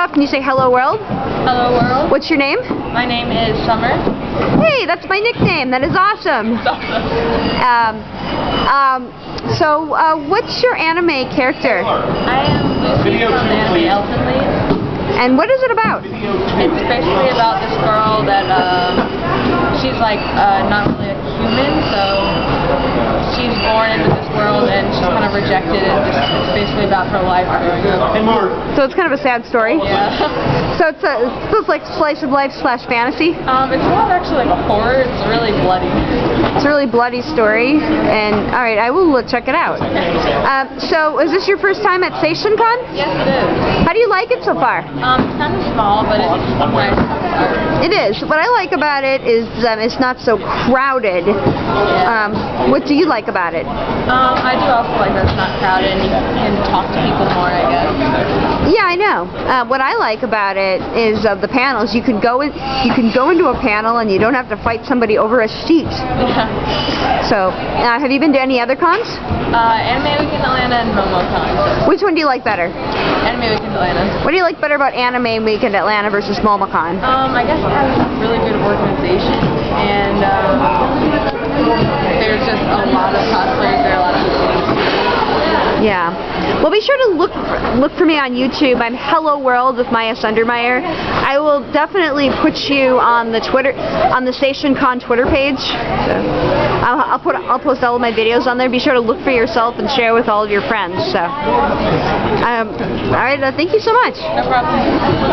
yourself. Can you say hello world? Hello world. What's your name? My name is Summer. Hey, that's my nickname. That is awesome. Um, um, so, uh, what's your anime character? I am Lucy from Anime Elfen Lied. And what is it about? It's basically about this girl that uh, she's like uh, not really a human, so she's born into this world and she's kind of rejected and just it's basically about her life growing up. Hey, Mark. So it's kind of a sad story. Yeah. So it's a, so it's like slice of life slash fantasy. Um, it's not actually like a horror. It's really bloody. It's a really bloody story. And all right, I will uh, check it out. Um, so is this your first time at Seishun Con? Yes, it is. How do you like it so far? Um, it's kind of small, but it's nice. It is. What I like about it is um, it's not so crowded. Um, what do you like about it? Um, I do also like that it's not crowded and you can talk to people more, I guess. Yeah, I know. Uh, what I like about it is of the panels. You can go in, you can go into a panel and you don't have to fight somebody over a seat. Yeah. So, uh, have you been to any other cons? Uh, Anime Weekend Atlanta and MomoCon. Which one do you like better? Anime Weekend Atlanta. What do you like better about Anime Weekend Atlanta versus MomoCon? Um, I guess it has really good organization, and um, there's just a lot of cosplayers there, a lot of Yeah. Well, be sure to look look for me on YouTube. I'm Hello World with Miyah Sundermeyer. I will definitely put you on the Twitter on the Seishun Con Twitter page. So I'll, I'll put I'll post all of my videos on there. Be sure to look for yourself and share with all of your friends. So, um, all right. Uh, thank you so much. No problem.